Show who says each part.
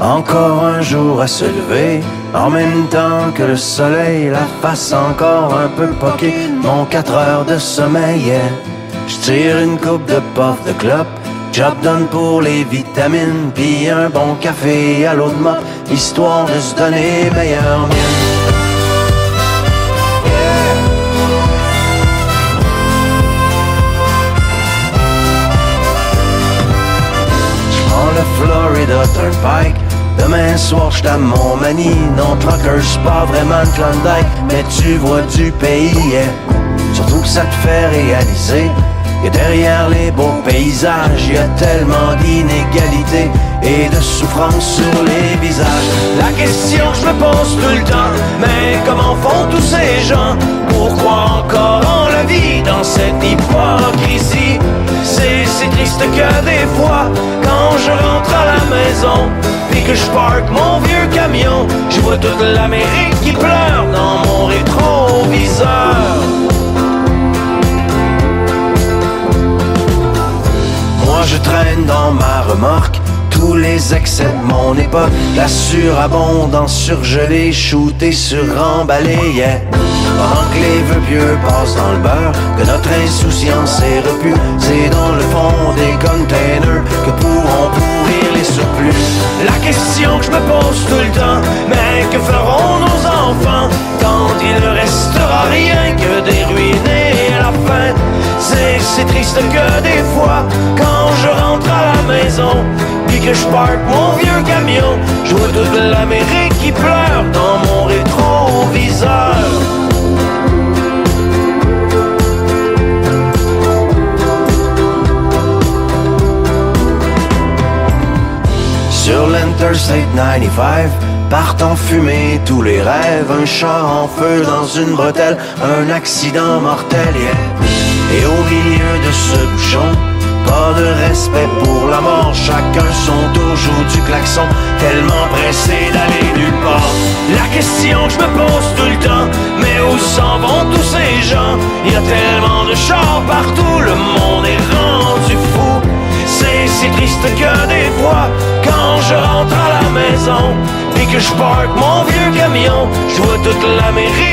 Speaker 1: Encore un jour à se lever, en même temps que le soleil, la face encore un peu poquée, mon 4 heures de sommeil. Je tire une coupe de puff de clope, job done pour les vitamines, puis un bon café à l'eau de mop, histoire de se donner meilleure mienne. Demain soir, j'suis à Montmagny. Non, trucker, pas vraiment le Klondike, mais tu vois du pays, yeah. Surtout que ça te fait réaliser que derrière les beaux paysages, y a tellement d'inégalités et de souffrance sur les visages. La question que je me pose tout le temps, mais comment font tous ces gens Pourquoi encore en la vie dans cette hypocrisie? Que des fois, quand je rentre à la maison, puis que je parque mon vieux camion, je vois toute l'Amérique qui pleure dans mon rétroviseur. Moi je traîne dans ma remorque tous les excès de mon époque La surabondance surgelée, shootée, suremballée, yeah Pendant que les vœux pieux passent dans le beurre Que notre insouciance est repue C'est dans le fond des containers Que pourront pourrir les surplus. La question que je me pose tout le temps Mais que feront nos enfants Quand il ne restera rien que des ruines et à la fin C'est triste que des fois Quand je rentre à la maison Puis que je parque mon vieux camion Je vois toute l'Amérique qui pleure Dans mon Sur l'Interstate 95 Partent en fumée tous les rêves. Un chat en feu dans une bretelle. Un accident mortel, yeah. Et au milieu de ce bouchon Pas de respect pour la mort. Chacun son tour joue du klaxon. Tellement pressé d'aller nulle part. La question que je me pose tout le temps Mais où s'en vont tous ces gens? Il y a tellement de chars partout. Le monde est rendu fou. C'est si triste que des fois, quand maison, et que je parque mon vieux camion, je vois toute l'Amérique